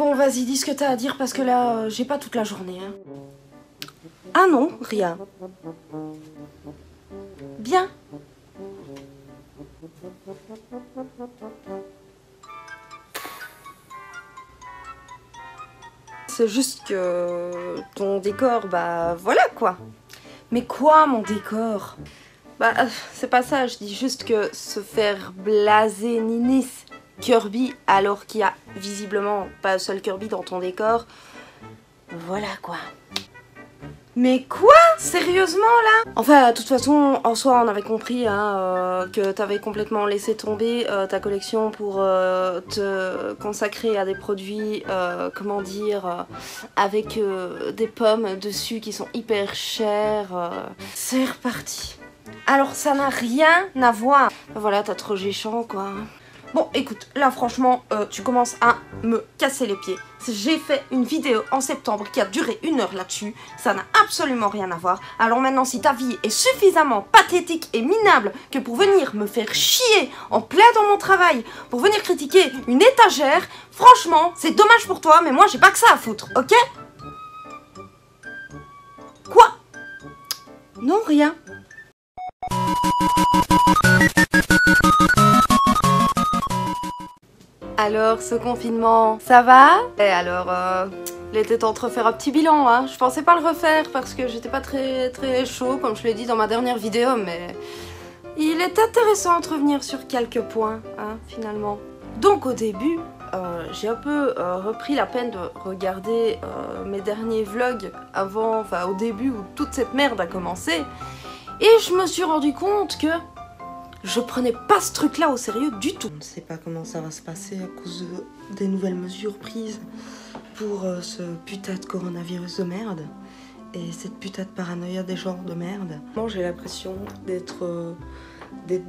Bon, vas-y, dis ce que t'as à dire parce que là, euh, j'ai pas toute la journée. hein. Ah non, rien. Bien. C'est juste que ton décor, bah voilà quoi. Mais quoi mon décor? Bah euh, c'est pas ça, je dis juste que se faire blaser Ninis Kirby alors qu'il y a visiblement pas un seul Kirby dans ton décor. Voilà quoi. Mais quoi? Sérieusement là? Enfin, de toute façon, en soi, on avait compris hein, euh, que t'avais complètement laissé tomber euh, ta collection pour euh, te consacrer à des produits, comment dire, avec des pommes dessus qui sont hyper chères. C'est reparti. Alors, ça n'a rien à voir. Voilà, t'as trop géchant quoi. Bon, écoute, là franchement, euh, tu commences à me casser les pieds. J'ai fait une vidéo en septembre qui a duré une heure là-dessus. Ça n'a absolument rien à voir. Alors maintenant, si ta vie est suffisamment pathétique et minable que pour venir me faire chier en plein dans mon travail, pour venir critiquer une étagère, franchement, c'est dommage pour toi, mais moi j'ai pas que ça à foutre, ok? Quoi? Non, rien. Alors, ce confinement, ça va? Et alors, euh, il était temps de refaire un petit bilan, hein. Je pensais pas le refaire parce que j'étais pas très chaud, comme je l'ai dit dans ma dernière vidéo, mais il est intéressant de revenir sur quelques points, hein, finalement. Donc, au début, euh, j'ai un peu euh, repris la peine de regarder mes derniers vlogs avant, enfin au début où toute cette merde a commencé, et je me suis rendu compte que je prenais pas ce truc-là au sérieux du tout. On ne sait pas comment ça va se passer à cause de- des nouvelles mesures prises pour euh, ce putain de coronavirus de merde et cette putain de paranoïa des genres de merde. Moi j'ai l'impression d'être euh,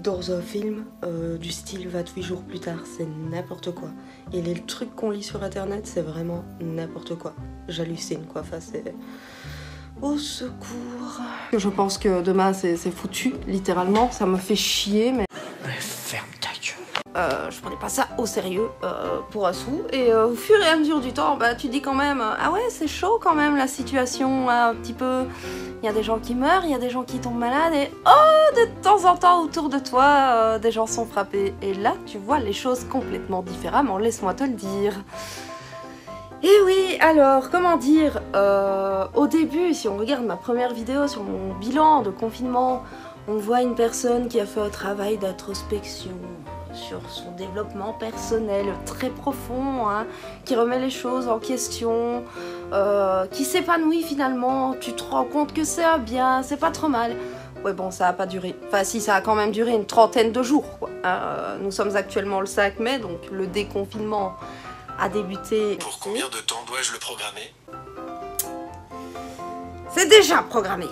dans un film euh, du style 28 jours plus tard, c'est n'importe quoi. Et les trucs qu'on lit sur internet, c'est vraiment n'importe quoi. J'hallucine quoi, enfin c'est... Au secours. Je pense que demain c'est foutu, littéralement. Ça me fait chier, mais. Ferme ta gueule. Euh, je prenais pas ça au sérieux euh, pour un sou. Et euh, au fur et à mesure du temps, bah, tu dis quand même Ah ouais, c'est chaud quand même la situation, un petit peu. Il y a des gens qui meurent, il y a des gens qui tombent malades, et oh, de temps en temps autour de toi, euh, des gens sont frappés. Et là, tu vois les choses complètement différemment, laisse-moi te le dire. Et oui, alors, comment dire euh, Au début, si on regarde ma première vidéo sur mon bilan de confinement, on voit une personne qui a fait un travail d'introspection sur son développement personnel très profond, hein, qui remet les choses en question, euh, qui s'épanouit finalement. Tu te rends compte que c'est bien, c'est pas trop mal. Ouais, bon, ça a pas duré. Enfin, si, ça a quand même duré une trentaine de jours. Euh, nous sommes actuellement le 5 mai, donc le déconfinement a débuté. Pour combien de temps dois-je le programmer? C'est déjà programmé.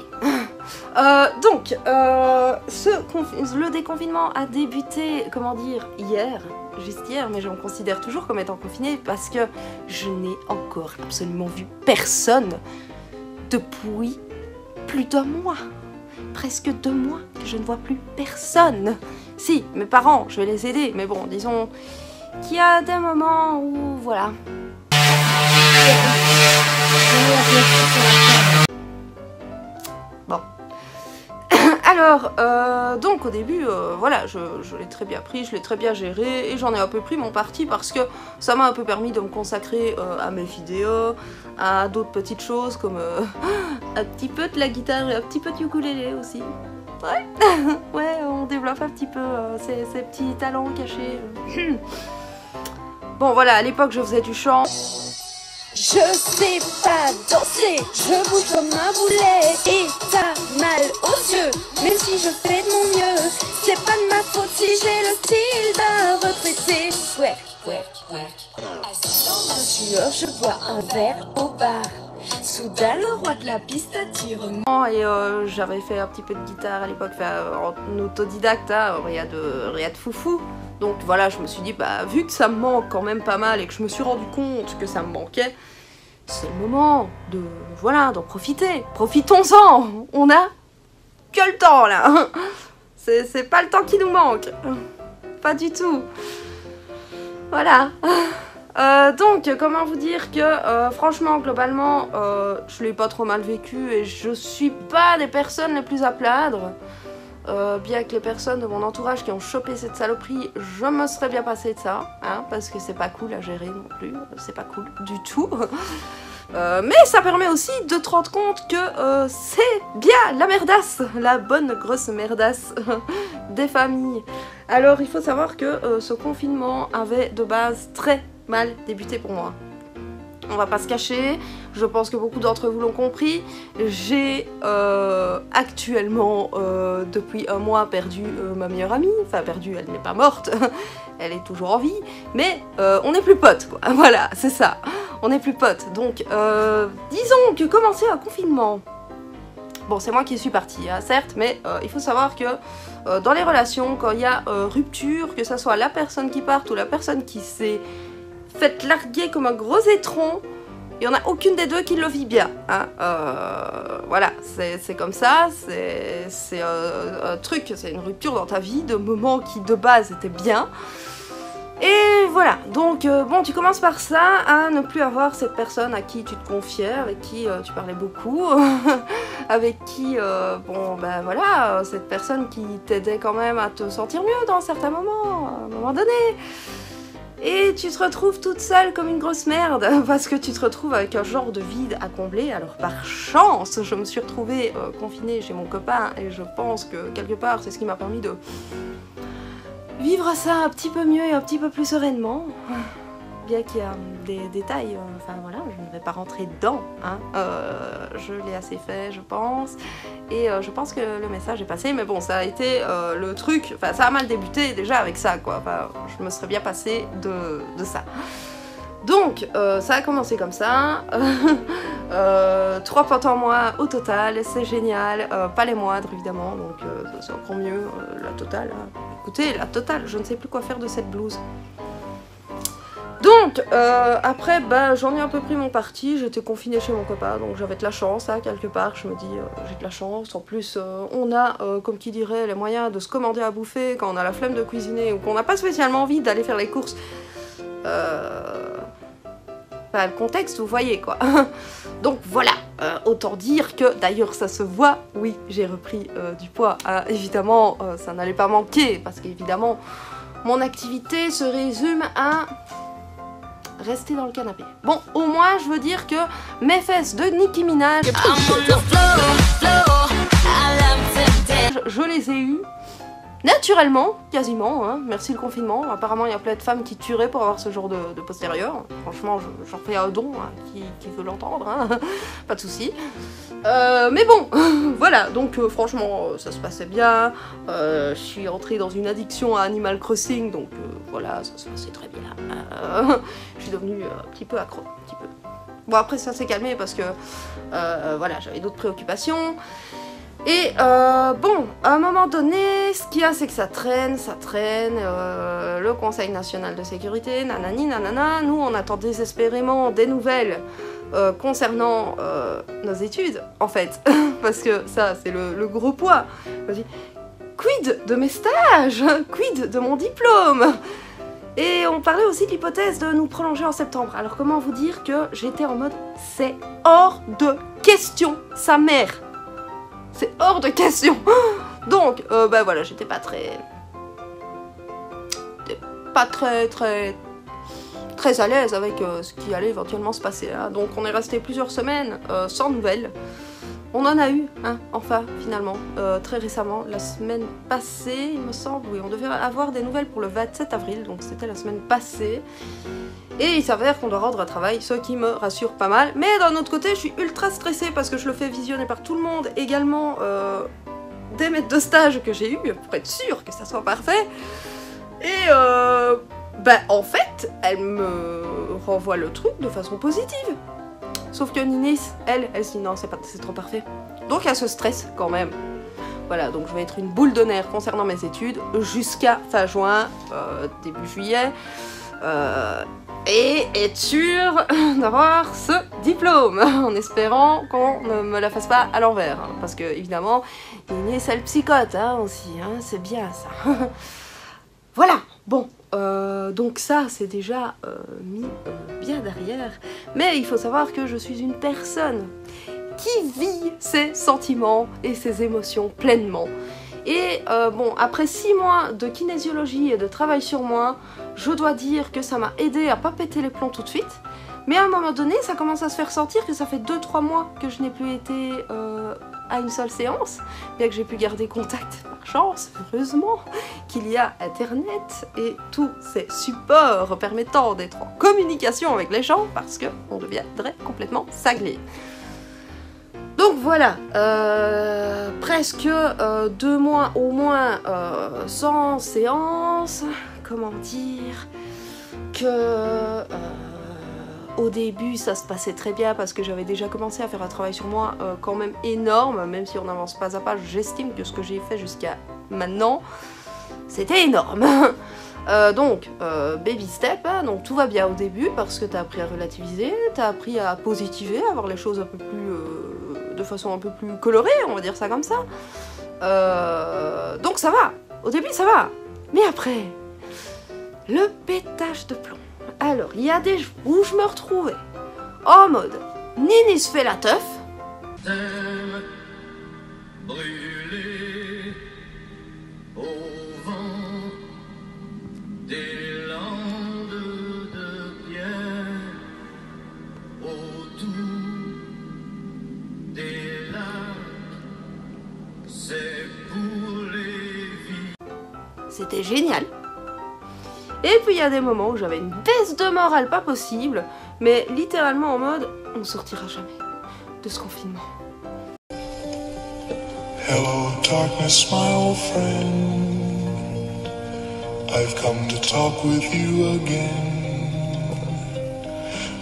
Euh, donc, euh, ce le déconfinement a débuté, comment dire, hier, juste hier, mais je me considère toujours comme étant confinée parce que je n'ai encore absolument vu personne depuis plus d'un mois. Presque deux mois que je ne vois plus personne. Si, mes parents, je vais les aider, mais bon, disons qu'il y a des moments où, voilà, Bon. Alors, euh, donc au début, euh, voilà, je, l'ai très bien pris, je l'ai très bien géré et j'en ai un peu pris mon parti parce que ça m'a un peu permis de me consacrer euh, à mes vidéos, à d'autres petites choses comme un petit peu de la guitare et un petit peu de ukulélé aussi. Ouais, ouais, on développe un petit peu ces petits talents cachés. Bon voilà, à l'époque je faisais du chant. Je sais pas danser, je bouge comme un boulet et t'as mal aux yeux. Même si je fais de mon mieux, c'est pas de ma faute si j'ai le style d'un retraité. Ouais, ouais, ouais. Assis dans un sueur, je bois un verre au bar. Soudain, le roi de la piste attire Et euh, j'avais fait un petit peu de guitare à l'époque, en autodidacte, hein, rien, de, rien de foufou. Donc voilà, je me suis dit, bah, vu que ça me manque quand même pas mal et que je me suis rendu compte que ça me manquait, c'est le moment de, voilà, d'en profiter. Profitons-en. On a que le temps là. C'est pas le temps qui nous manque. Pas du tout. Voilà. Euh, donc, comment vous dire que, euh, franchement, globalement, euh, je l'ai pas trop mal vécu et je suis pas des personnes les plus à plaindre. Euh, bien que les personnes de mon entourage qui ont chopé cette saloperie, je me serais bien passé de ça, hein, parce que c'est pas cool à gérer non plus, c'est pas cool du tout. Euh, mais ça permet aussi de te rendre compte que euh, c'est bien la merdasse, la bonne grosse merdasse des familles. Alors il faut savoir que ce confinement avait de base très mal débuté pour moi. On va pas se cacher, je pense que beaucoup d'entre vous l'ont compris. J'ai euh, actuellement, euh, depuis un mois, perdu euh, ma meilleure amie. Enfin, perdu, elle n'est pas morte, elle est toujours en vie. Mais on n'est plus potes, quoi. Voilà, c'est ça. On n'est plus potes. Donc, disons que commencer un confinement. Bon, c'est moi qui suis partie, hein, certes, mais il faut savoir que dans les relations, quand il y a rupture, que ce soit la personne qui part ou la personne qui s'est faite larguer comme un gros étron, il n'y en a aucune des deux qui le vit bien. hein. Euh, voilà, c'est comme ça, c'est euh, un truc, c'est une rupture dans ta vie de moments qui de base étaient bien. Et voilà, donc euh, bon, tu commences par ça, à ne plus avoir cette personne à qui tu te confiais, avec qui tu parlais beaucoup, avec qui, bon, ben voilà, cette personne qui t'aidait quand même à te sentir mieux dans certains moments, à un moment donné. Et tu te retrouves toute seule comme une grosse merde, parce que tu te retrouves avec un genre de vide à combler. Alors par chance, je me suis retrouvée euh, confinée chez mon copain, et je pense que quelque part, c'est ce qui m'a permis de vivre ça un petit peu mieux et un petit peu plus sereinement. Qu'il y a des détails, euh, enfin voilà, je ne vais pas rentrer dedans. Hein. Euh, je l'ai assez fait, je pense. Et euh, je pense que le message est passé, mais bon, ça a été le truc. Enfin, ça a mal débuté déjà avec ça, quoi. Enfin, je me serais bien passé de, de ça. Donc, ça a commencé comme ça. Trois potes en moins au total, c'est génial. Pas les moindres, évidemment, donc c'est encore mieux. la totale. hein. Écoutez, la totale, je ne sais plus quoi faire de cette blouse. Donc, euh, après, bah, j'en ai un peu pris mon parti. J'étais confinée chez mon copain, donc j'avais de la chance, hein, quelque part. Je me dis, euh, j'ai de la chance. En plus, euh, on a, comme qui dirait, les moyens de se commander à bouffer quand on a la flemme de cuisiner ou qu'on n'a pas spécialement envie d'aller faire les courses. Bah, le contexte, vous voyez, quoi. donc voilà, autant dire que, d'ailleurs, ça se voit. Oui, j'ai repris du poids. hein. évidemment, ça n'allait pas manquer, parce qu'évidemment, mon activité se résume à rester dans le canapé. Bon, au moins, je veux dire que mes fesses de Nicki Minaj, je, je les ai eues naturellement, quasiment. hein. Merci le confinement. Apparemment, il y a plein de femmes qui tueraient pour avoir ce genre de, postérieur. Franchement, je- j'en fais un don hein, qui, veut l'entendre. hein. Pas de souci. Euh, mais bon, voilà. Donc, euh, franchement, euh, ça se passait bien. Je suis entrée dans une addiction à Animal Crossing, donc voilà, ça se passait très bien. Je suis devenue un petit peu accro, un petit peu. Bon, après, ça s'est calmé parce que, voilà, j'avais d'autres préoccupations. Et euh, bon, à un moment donné, ce qu'il y a, c'est que ça traîne, ça traîne. euh, le Conseil national de sécurité, nanani, nanana. Nous, on attend désespérément des nouvelles euh, concernant nos études, en fait. Parce que ça, c'est le, gros poids. Quid de mes stages? Quid de mon diplôme? Et on parlait aussi de l'hypothèse de nous prolonger en septembre. Alors comment vous dire que j'étais en mode c'est hors de question, sa mère. C'est hors de question. Donc, euh, bah voilà, j'étais pas très. Pas très, très. Très à l'aise avec euh, ce qui allait éventuellement se passer. hein. Donc, on est resté plusieurs semaines euh, sans nouvelles. On en a eu, hein, enfin, finalement, euh, très récemment, la semaine passée, il me semble. Oui, on devait avoir des nouvelles pour le 27 avril, donc c'était la semaine passée. Et il s'avère qu'on doit rendre un travail, ce qui me rassure pas mal. Mais d'un autre côté, je suis ultra stressée parce que je le fais visionner par tout le monde, également euh, des maîtres de stage que j'ai eu pour être sûre que ça soit parfait. Et euh, bah en fait, elle me renvoie le truc de façon positive. Sauf que Ninis, elle, elle se dit non, c'est trop parfait. Donc elle se stresse quand même. Voilà, donc je vais être une boule de nerfs concernant mes études jusqu'à fin juin, euh, début juillet. Euh, et être sûr d'avoir ce diplôme en espérant qu'on ne me la fasse pas à l'envers. hein, parce que, évidemment, Ninis, elle psychote hein, aussi, hein, c'est bien ça. voilà, bon, euh, donc ça, c'est déjà euh, mis euh, bien derrière. Mais il faut savoir que je suis une personne qui vit ses sentiments et ses émotions pleinement. Et bon, après 6 mois de kinésiologie et de travail sur moi, je dois dire que ça m'a aidé à pas péter les plombs tout de suite. Mais à un moment donné, ça commence à se faire sentir que ça fait 2-3 mois que je n'ai plus été à une seule séance, bien que j'ai pu garder contact heureusement, qu'il y a Internet et tous ces supports permettant d'être en communication avec les gens, parce qu'on deviendrait complètement cinglé. Donc voilà, euh, presque euh, deux mois au moins euh, sans séance, comment dire, que au début ça se passait très bien parce que j'avais déjà commencé à faire un travail sur moi euh, quand même énorme, même si on n'avance pas à pas, j'estime que ce que j'ai fait jusqu'à maintenant, c'était énorme. Euh, donc, euh, baby step, hein, donc tout va bien au début parce que t'as appris à relativiser, t'as appris à positiver, à voir les choses un peu plus, de façon un peu plus colorée, on va dire ça comme ça. Donc ça va, au début ça va, mais après, le pétage de plomb. Alors, il y a des jours où je me retrouvais en mode Nini se fait la teuf, T'aimes brûler au vent des landes de pierre autour des lacs. C'est pour les vies. c'était génial. Et puis il y a des moments où j'avais une baisse de morale pas possible, mais littéralement en mode on sortira jamais de ce confinement. Hello, darkness, my old friend. I've come to talk with you again.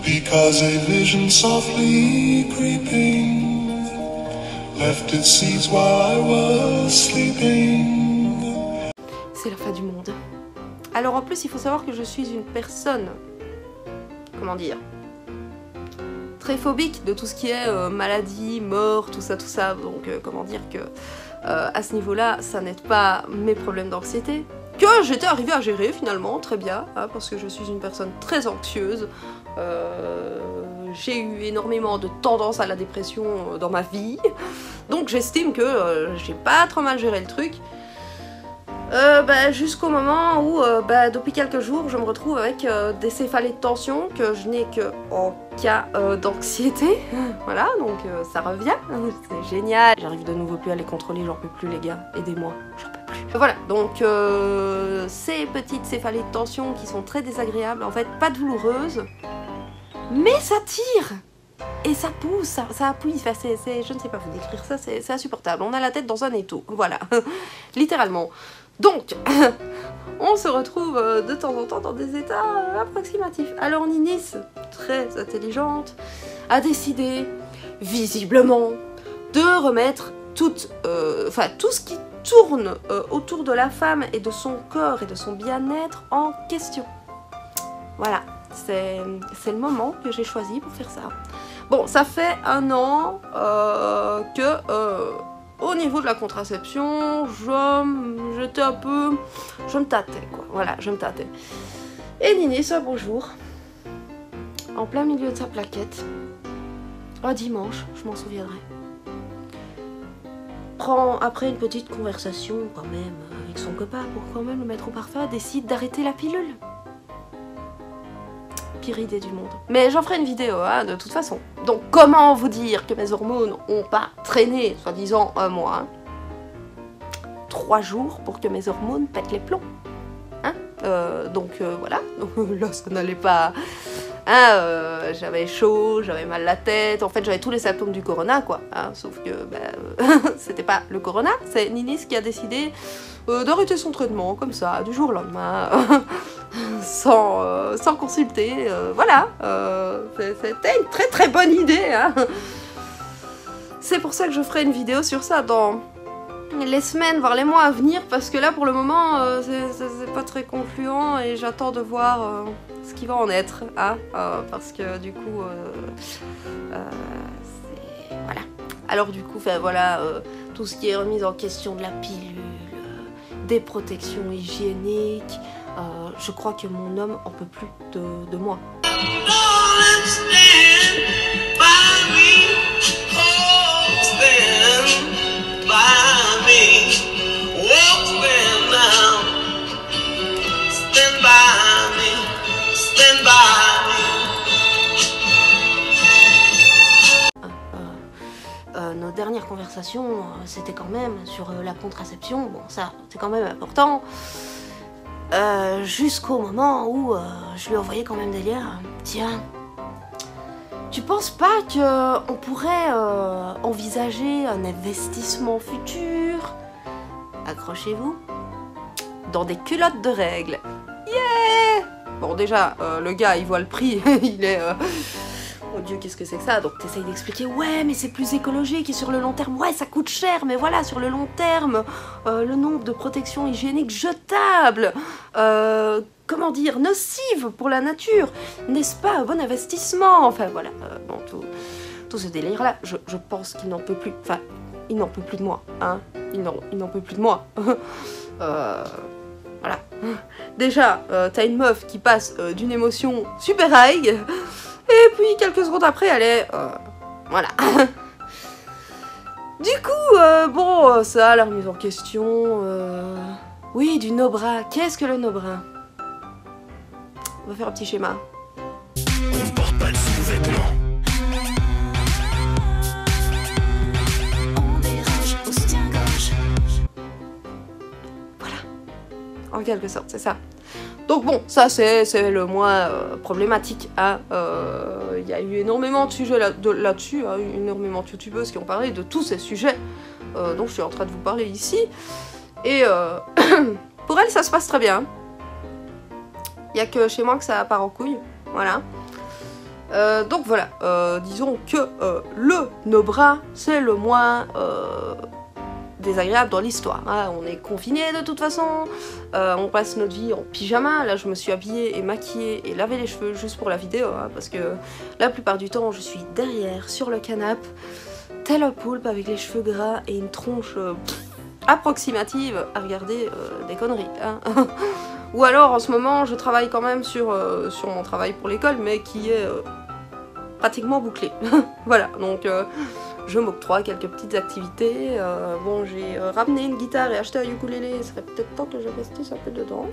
Because a vision softly creeping left its seeds while I was sleeping. Il faut savoir que je suis une personne, comment dire, très phobique de tout ce qui est euh, maladie, mort, tout ça, tout ça. Donc euh, comment dire que euh, à ce niveau-là, ça n'aide pas mes problèmes d'anxiété. Que j'étais arrivée à gérer finalement très bien, hein, parce que je suis une personne très anxieuse. J'ai eu énormément de tendance à la dépression dans ma vie. Donc j'estime que j'ai pas trop mal géré le truc. Euh, bah, jusqu'au moment où, euh, bah, depuis quelques jours, je me retrouve avec euh, des céphalées de tension que je n'ai que en cas d'anxiété. voilà, donc ça revient, c'est génial. J'arrive de nouveau plus à les contrôler, j'en peux plus les gars, aidez-moi, j'en peux plus. Voilà, donc ces petites céphalées de tension qui sont très désagréables, en fait pas douloureuses, mais ça tire et ça pousse, ça, ça appuie, enfin, je ne sais pas vous décrire ça, c'est insupportable. On a la tête dans un étau, voilà, littéralement. Donc, on se retrouve euh, de temps en temps dans des états euh, approximatifs. Alors Ninis, très intelligente, a décidé, visiblement, de remettre euh, tout ce qui tourne autour de la femme et de son corps et de son bien-être en question. Voilà, c'est, le moment que j'ai choisi pour faire ça. Bon, ça fait un an que au niveau de la contraception, je j'étais un peu, je me tâtais quoi. Voilà, je me tâtais. Et Nini, ce bonjour, en plein milieu de sa plaquette, un dimanche, je m'en souviendrai. Prend après une petite conversation quand même avec son copain pour quand même le mettre au parfum, décide d'arrêter la pilule idée du monde. Mais j'en ferai une vidéo, hein, de toute façon. Donc, comment vous dire que mes hormones ont pas traîné, soi-disant, un mois hein Trois jours pour que mes hormones pètent les plombs. Hein Euh, donc, euh, voilà. Là, ça n'allait pas... Hein, euh, j'avais chaud, j'avais mal la tête, en fait j'avais tous les symptômes du corona quoi. sauf que euh, c'était pas le corona, c'est Ninis qui a décidé d'arrêter son traitement comme ça, du jour au lendemain, sans, euh, sans consulter. euh, voilà, euh, c'était une très très bonne idée. hein. C'est pour ça que je ferai une vidéo sur ça dans les semaines, voire les mois à venir, parce que là pour le moment c'est- pas très concluant et j'attends de voir ce qui va en être. hein, parce que du coup, voilà. Alors du coup, voilà, tout ce qui est remise en question de la pilule, des protections hygiéniques, Euh, je crois que mon homme en peut plus de, de moi. Euh, nos dernières conversations, euh, c'était quand même sur euh, la contraception. Bon, ça, c'est quand même important. Euh, Jusqu'au moment où euh, je lui ai envoyé quand même des liens. Tiens, tu penses pas que on pourrait euh, envisager un investissement futur? Accrochez-vous. Dans des culottes de règles. Yeah Bon, déjà, le gars, il voit le prix. il est. Mon dieu, qu'est-ce que c'est que ça? Donc t'essayes d'expliquer, ouais, mais c'est plus écologique et sur le long terme, ouais, ça coûte cher, mais voilà, sur le long terme, euh, le nombre de protections hygiéniques jetables, euh, comment dire, nocives pour la nature, n'est-ce pas un bon investissement? Enfin voilà, euh, bon, tout, ce délire-là, je, pense qu'il n'en peut plus, enfin, il n'en peut plus de moi, hein, il n'en peut plus de moi. Voilà. Déjà, t'as une meuf qui passe d'une émotion super high, et puis quelques secondes après, elle est... euh, voilà. du coup, euh, bon, ça, la remise en question... euh, Oui, du no-bras. Qu'est-ce que le no-bras On va faire un petit schéma. On porte pas déroge au soutien-gorge. En quelque sorte, c'est ça. Donc bon, ça c'est le moins euh, problématique. hein. Euh, Il y a eu énormément de sujets là- de- là-dessus, hein, énormément de youtubeuses qui ont parlé de tous ces sujets euh, dont je suis en train de vous parler ici. Et pour elle, ça se passe très bien. Il y a que chez moi que ça part en couille. Voilà. Donc voilà, disons que le no bras, c'est le moins désagréable dans l'histoire. hein. On est confiné de toute façon, euh, on passe notre vie en pyjama. Là, je me suis habillée et maquillée et lavé les cheveux juste pour la vidéo, hein, parce que la plupart du temps, je suis derrière, sur le canapé, tel un poulpe avec les cheveux gras et une tronche euh, approximative à regarder euh, des conneries. hein. Ou alors, en ce moment, je travaille quand même sur, sur mon travail pour l'école, mais qui est pratiquement bouclé. voilà, donc je m'octroie quelques petites activités. Euh, bon, j'ai euh, ramené une guitare et acheté un ukulélé. Il serait peut-être temps que j'investisse un peu dedans.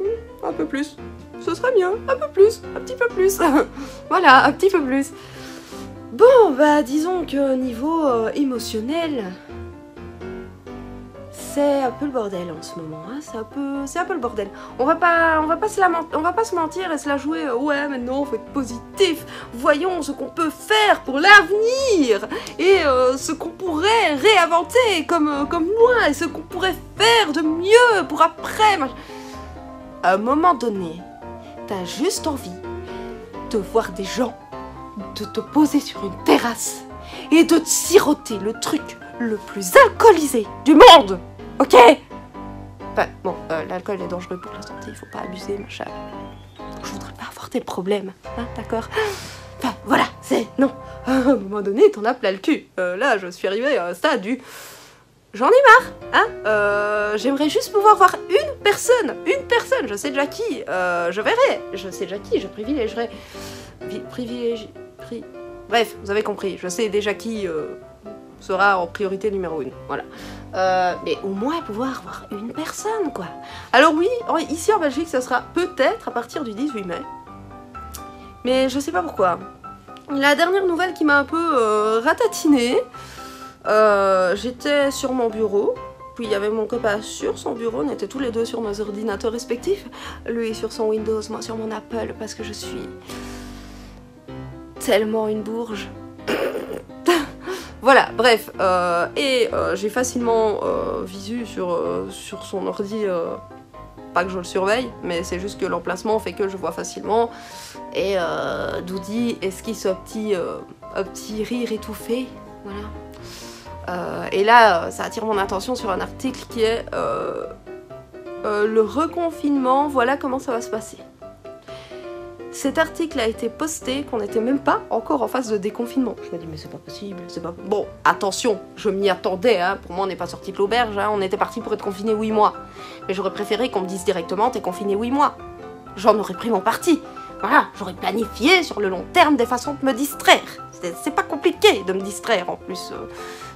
Hmm, un peu plus. Ce serait bien. Un peu plus. Un petit peu plus. voilà, un petit peu plus. Bon, bah disons que niveau euh, émotionnel, c'est un peu le bordel en ce moment. hein. C'est un peu, c'est un peu le bordel. On va pas, on va pas se on va pas se mentir et se la jouer. euh, ouais, mais non, faut être positif. Voyons ce qu'on peut faire pour l'avenir et euh, ce qu'on pourrait réinventer comme, euh, comme moi et ce qu'on pourrait faire de mieux pour après. À un moment donné, t'as juste envie de voir des gens, de te poser sur une terrasse et de te siroter le truc le plus alcoolisé du monde. Ok Enfin, bon, euh, l'alcool est dangereux pour la santé, il faut pas abuser, machin. Je voudrais pas avoir des problèmes, hein, d'accord? Enfin, voilà, c'est... Non À un moment donné, t'en as plein le cul. Euh, là, je suis arrivée à un stade du... J'en ai marre, hein euh, J'aimerais juste pouvoir voir une personne, une personne, je sais déjà qui, je verrai, je sais déjà qui, je privilégierai... vi- Privilégie... pri- Bref, vous avez compris, je sais déjà qui sera en priorité numéro une, voilà. Euh, mais au moins pouvoir voir une personne, quoi. Alors oui, ici en Belgique, ça sera peut-être à partir du 18 mai. Mais je sais pas pourquoi. La dernière nouvelle qui m'a un peu euh, ratatinée, euh, j'étais sur mon bureau, puis il y avait mon copain sur son bureau, on était tous les deux sur nos ordinateurs respectifs. Lui sur son Windows, moi sur mon Apple, parce que je suis tellement une bourge. Voilà, bref, euh, et euh, j'ai facilement euh, visu sur, son ordi, pas que je le surveille, mais c'est juste que l'emplacement fait que je vois facilement. Et Doudi esquisse un petit, petit rire étouffé, voilà. Et là, ça attire mon attention sur un article qui est le reconfinement, voilà comment ça va se passer. Cet article a été posté qu'on n'était même pas encore en phase de déconfinement. Je me dis mais c'est pas possible, c'est pas... Bon, attention, je m'y attendais, hein. pour moi on n'est pas sorti de l'auberge, hein. on était parti pour être confiné 8 mois. Mais j'aurais préféré qu'on me dise directement t'es confiné 8 mois. J'en aurais pris mon parti. Voilà, j'aurais planifié sur le long terme des façons de me distraire. C'est pas compliqué de me distraire en plus. euh,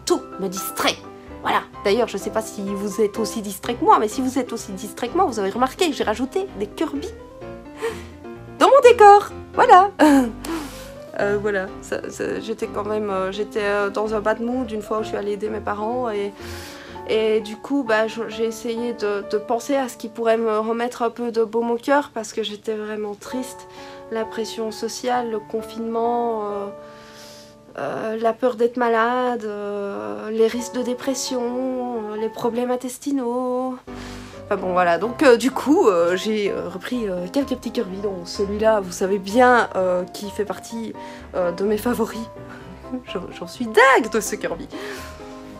tout me distrait. Voilà. D'ailleurs, je sais pas si vous êtes aussi distrait que moi, mais si vous êtes aussi distrait que moi, vous avez remarqué que j'ai rajouté des Kirby Voilà. Euh, j'étais quand même, euh, j'étais euh, dans un bad mood une fois où je suis allée aider mes parents et du coup, bah, j'ai essayé de, de penser à ce qui pourrait me remettre un peu de baume au cœur parce que j'étais vraiment triste. La pression sociale, le confinement, la peur d'être malade, les risques de dépression, les problèmes intestinaux. Bon voilà, donc euh, du coup euh, j'ai euh, repris quelques petits Kirby, dont celui-là vous savez bien qui fait partie de mes favoris. J'en suis dingue de ce Kirby.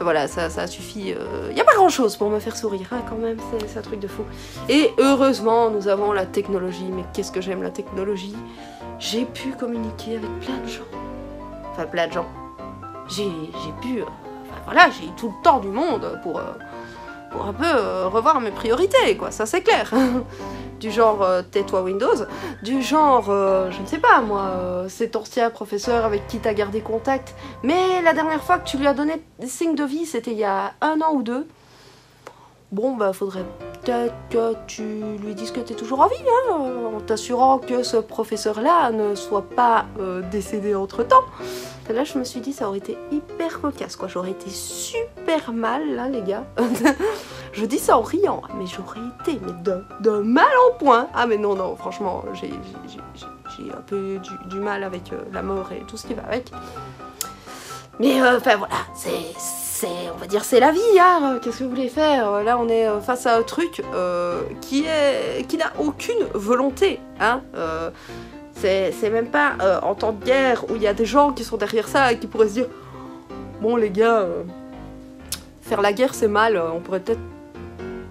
Voilà, ça, ça suffit. Il n'y a pas grand chose pour me faire sourire, hein, quand même, c'est un truc de fou. Et heureusement, nous avons la technologie, mais qu'est-ce que j'aime la technologie? J'ai pu communiquer avec plein de gens. Enfin, plein de gens. J'ai pu. enfin, voilà, j'ai eu tout le temps du monde pour. Pour un peu euh, revoir mes priorités, quoi, ça c'est clair. du genre euh, tais-toi Windows, du genre, euh, je ne sais pas moi, euh, cet ancien professeur avec qui t'as gardé contact, mais la dernière fois que tu lui as donné des signes de vie, c'était il y a un an ou deux. Bon, bah faudrait peut-être que tu lui dises que t'es toujours en vie, hein, euh, en t'assurant que ce professeur-là ne soit pas euh, décédé entre-temps. Et Là, je me suis dit, ça aurait été hyper cocasse, quoi. J'aurais été super mal, là, les gars. je dis ça en riant, mais j'aurais été mais d'un mal en point. Ah, mais non, non, franchement, j'ai un peu du, du mal avec euh, la mort et tout ce qui va avec. Mais enfin voilà, c'est, on va dire, c'est la vie, hein. Qu'est-ce que vous voulez faire? Là, on est euh, face à un truc euh, qui est, qui n'a aucune volonté, hein. Euh, c'est, même pas en temps de guerre où il y a des gens qui sont derrière ça et qui pourraient se dire, bon les gars, faire la guerre c'est mal, on pourrait peut-être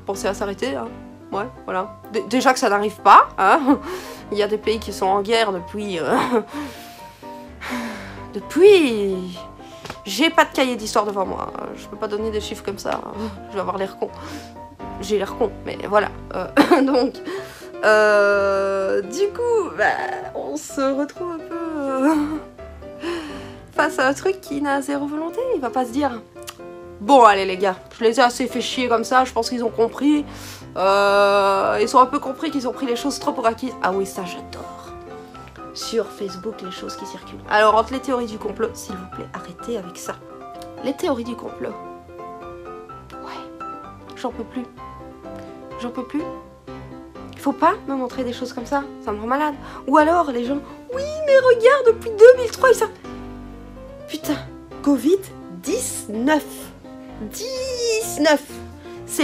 penser à s'arrêter, hein. Ouais, voilà. Déjà que ça n'arrive pas, hein. Il y a des pays qui sont en guerre depuis. depuis. J'ai pas de cahier d'histoire devant moi. Je peux pas donner des chiffres comme ça. Je vais avoir l'air con. J'ai l'air con, mais voilà. Euh, donc. euh, du coup, bah, on se retrouve un peu. euh, face à un truc qui n'a zéro volonté. Il va pas se dire. Bon, allez les gars, je les ai assez fait chier comme ça, je pense qu'ils ont compris. Ils ont un peu compris qu'ils ont pris les choses trop pour acquis. Ah oui, ça j'adore. Sur Facebook, les choses qui circulent. Alors, entre les théories du complot, s'il vous plaît, arrêtez avec ça. Les théories du complot. Ouais, j'en peux plus. J'en peux plus. Il faut pas me montrer des choses comme ça, ça me rend malade. Ou alors, les gens, oui, mais regarde, depuis 2003, ils savent. Putain, Covid-19. 19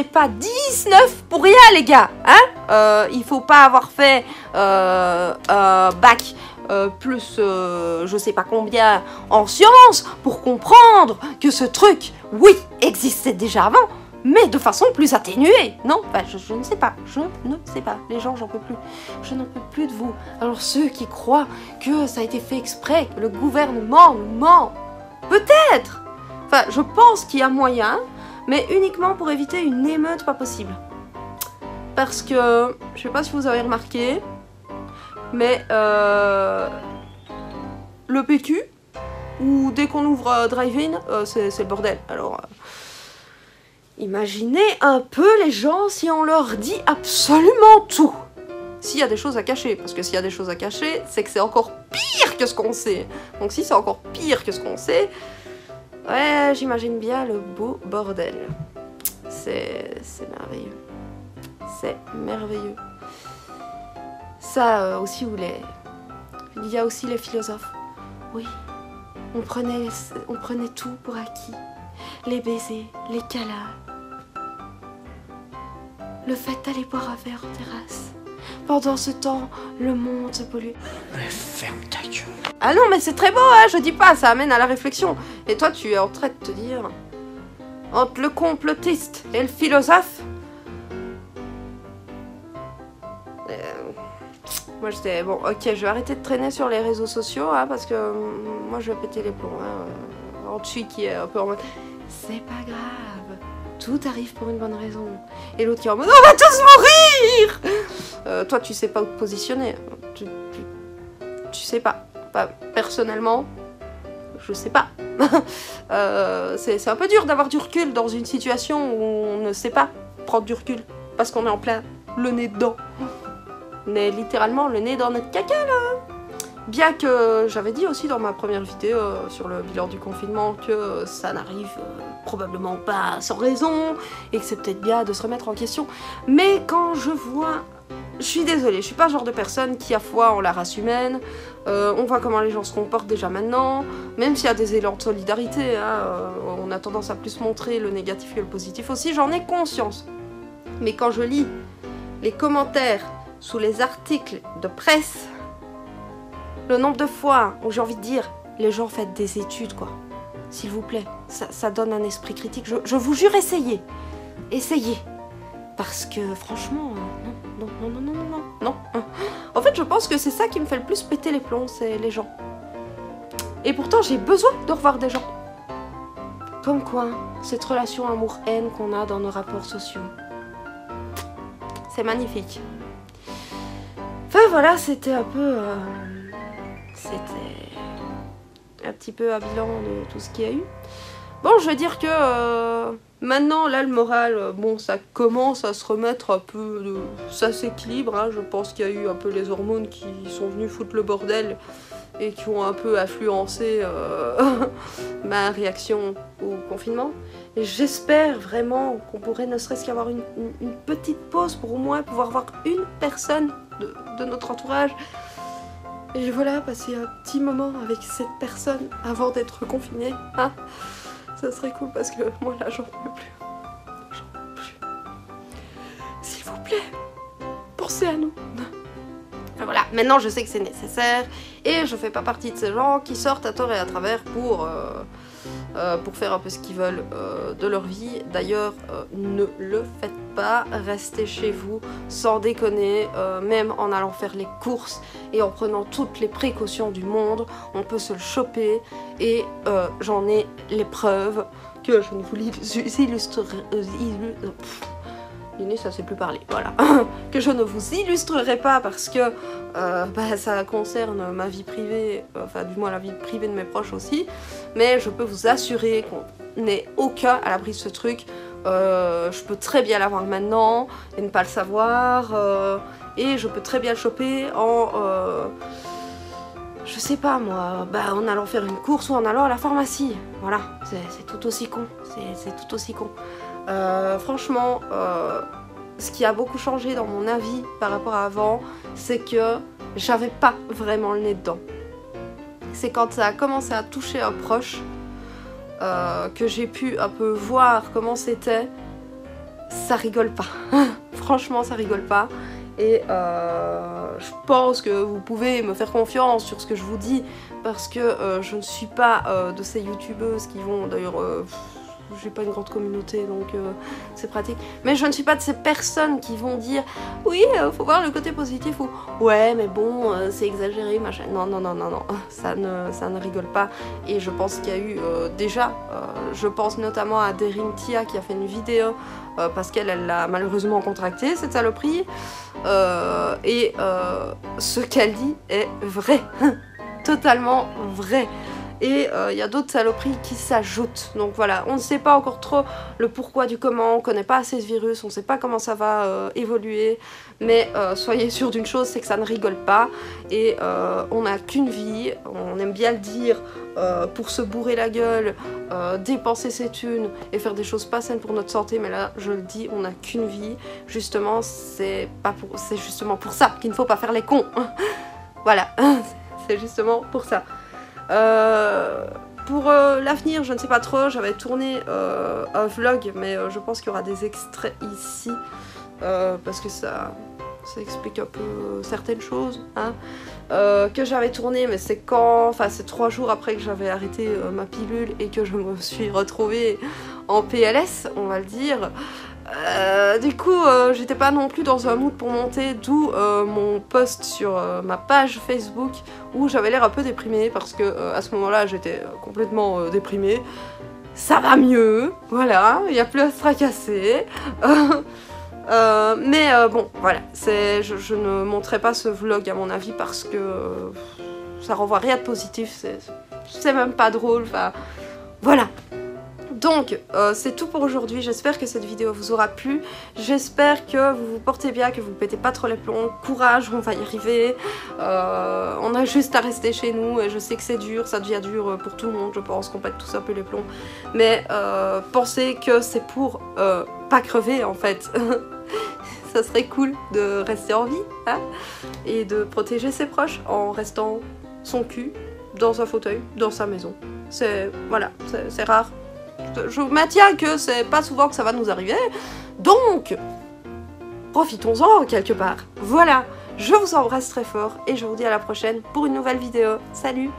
pas 19 pour rien les gars hein? Euh, il faut pas avoir fait euh, euh, bac euh, plus je sais pas combien en sciences pour comprendre que ce truc oui existait déjà avant mais de façon plus atténuée. Non je, je ne sais pas je ne sais pas. Les gens j'en peux plus. Je n'en peux plus de vous. Alors ceux qui croient que ça a été fait exprès que le gouvernement ment peut-être? Enfin je pense qu'il y a moyen mais uniquement pour éviter une émeute pas possible. Parce que, je sais pas si vous avez remarqué, mais euh, le PQ, ou dès qu'on ouvre euh, Drive-In, euh, c'est le bordel. Alors, euh, imaginez un peu les gens si on leur dit absolument tout. S'il y a des choses à cacher, parce que s'il y a des choses à cacher, c'est que c'est encore pire que ce qu'on sait. Donc si c'est encore pire que ce qu'on sait, Ouais, j'imagine bien le beau bordel. C'est merveilleux. C'est merveilleux. Ça euh, aussi, les... il y a aussi les philosophes. Oui, on prenait, on prenait tout pour acquis. Les baisers, les câlins. Le fait d'aller boire un verre en terrasse. Pendant ce temps, le monde se pollue. Mais ferme ta gueule. Ah non, mais c'est très beau, hein, je dis pas, ça amène à la réflexion. Et toi, tu es en train de te dire. Entre le complotiste et le philosophe. Euh, moi j'étais bon, ok, je vais arrêter de traîner sur les réseaux sociaux hein, parce que euh, moi je vais péter les plombs. Hein. Alors, tu qui est un peu en mode c'est pas grave, tout arrive pour une bonne raison. Et l'autre qui est en mode on va tous mourir Euh, Toi tu sais pas où te positionner. Tu, tu, sais pas. Personnellement, je sais pas. Euh, c'est c'est un peu dur d'avoir du recul dans une situation où on ne sait pas prendre du recul parce qu'on est en plein le nez dedans. On est littéralement le nez dans notre caca là. Bien que j'avais dit aussi dans ma première vidéo euh, sur le bilan du confinement que ça n'arrive euh, probablement pas sans raison et que c'est peut-être bien de se remettre en question. Mais quand je vois je suis désolée, je suis pas le genre de personne qui a foi en la race humaine. Euh, on voit comment les gens se comportent déjà maintenant, même s'il y a des élans de solidarité. hein, euh, on a tendance à plus montrer le négatif que le positif aussi, j'en ai conscience. Mais quand je lis les commentaires sous les articles de presse, le nombre de fois où j'ai envie de dire, les gens faites des études, quoi. S'il vous plaît, ça, donne un esprit critique. Je, vous jure, essayez. Essayez. Parce que franchement, euh, non, non, non, non, non, non, non. Hein. En fait, je pense que c'est ça qui me fait le plus péter les plombs, c'est les gens. Et pourtant, j'ai besoin de revoir des gens. Comme quoi, cette relation amour-haine qu'on a dans nos rapports sociaux. C'est magnifique. Enfin voilà, c'était un peu... Euh, c'était un petit peu un bilan de tout ce qu'il y a eu. Bon, je vais dire que euh, maintenant, là, le moral, euh, bon, ça commence à se remettre un peu. Ça s'équilibre. hein. Je pense qu'il y a eu un peu les hormones qui sont venus foutre le bordel et qui ont un peu influencé euh, ma réaction au confinement. Et j'espère vraiment qu'on pourrait ne serait-ce qu'avoir une, petite pause pour au moins pouvoir voir une personne de notre entourage. Et voilà, passer un petit moment avec cette personne avant d'être confiné. Hein ça serait cool parce que moi là j'en peux plus. J'en peux plus. S'il vous plaît, pensez à nous. Voilà, maintenant je sais que c'est nécessaire et je fais pas partie de ces gens qui sortent à tort et à travers pour, euh, euh, pour faire un peu ce qu'ils veulent euh, de leur vie. D'ailleurs, euh, ne le faites pas, restez chez vous sans déconner, même en allant faire les courses et en prenant toutes les précautions du monde, on peut se le choper. Et j'en ai les preuves que je ne vous l'illus- Linné, ça sait plus parler, voilà. que je ne vous illustrerai pas parce que euh, bah, ça concerne ma vie privée, enfin du moins la vie privée de mes proches aussi, mais je peux vous assurer qu'on n'est aucun à l'abri de ce truc. Euh, je peux très bien l'avoir maintenant et ne pas le savoir, euh, et je peux très bien le choper en... je sais pas moi, bah, en allant faire une course ou en allant à la pharmacie. Voilà, c'est tout aussi con. C'est tout aussi con. Euh, franchement, euh, ce qui a beaucoup changé dans mon avis par rapport à avant, c'est que j'avais pas vraiment le nez dedans. C'est quand ça a commencé à toucher un proche euh, que j'ai pu un peu voir comment c'était. Ça rigole pas. Franchement, ça rigole pas. Et je pense que vous pouvez me faire confiance sur ce que je vous dis parce que je ne suis pas de ces youtubeuses qui vont d'ailleurs. J'ai pas une grande communauté donc euh, c'est pratique. Mais je ne suis pas de ces personnes qui vont dire oui, euh, faut voir le côté positif ou ouais, mais bon, euh, c'est exagéré, machin. Non, non, non, non, non, ça ne, ça ne rigole pas. Et je pense qu'il y a eu euh, déjà, je pense notamment à Derin Tia qui a fait une vidéo parce qu'elle elle l'a malheureusement contracté cette saloperie. Et ce qu'elle dit est vrai, totalement vrai. Et euh, il y a d'autres saloperies qui s'ajoutent. Donc voilà, on ne sait pas encore trop le pourquoi du comment, on connaît pas assez ce virus, on ne sait pas comment ça va euh, évoluer. Mais euh, soyez sûr d'une chose, c'est que ça ne rigole pas. Et on n'a qu'une vie, on aime bien le dire, pour se bourrer la gueule, dépenser ses thunes et faire des choses pas saines pour notre santé. Mais là, je le dis, on n'a qu'une vie. Justement, c'est pour, justement pour ça qu'il ne faut pas faire les cons. voilà, c'est justement pour ça. Euh, pour euh, l'avenir, je ne sais pas trop. J'avais tourné euh, un vlog, mais je pense qu'il y aura des extraits ici parce que ça, ça explique un peu certaines choses. hein. Que j'avais tourné, mais c'est quand, enfin c'est trois jours après que j'avais arrêté ma pilule et que je me suis retrouvée en PLS, on va le dire. Euh, du coup, euh, j'étais pas non plus dans un mood pour monter, d'où euh, mon post sur ma page Facebook où j'avais l'air un peu déprimée parce que à ce moment-là j'étais complètement déprimée. Ça va mieux, voilà, il n'y a plus à se tracasser. Mais bon, voilà, je, ne montrerai pas ce vlog à mon avis parce que ça renvoie rien de positif, c'est même pas drôle, enfin voilà. Donc, euh, c'est tout pour aujourd'hui. J'espère que cette vidéo vous aura plu. J'espère que vous vous portez bien, que vous ne pétez pas trop les plombs. Courage, on va y arriver. Euh, on a juste à rester chez nous. Je sais que c'est dur, ça devient dur pour tout le monde. Je pense qu'on pète tous un peu les plombs. Mais euh, pensez que c'est pour pas crever en fait. ça serait cool de rester en vie hein, et de protéger ses proches en restant son cul dans un fauteuil, dans sa maison. C'est voilà, c'est rare. Je maintiens que c'est pas souvent que ça va nous arriver. Donc, profitons-en quelque part. Voilà, je vous embrasse très fort et je vous dis à la prochaine pour une nouvelle vidéo. Salut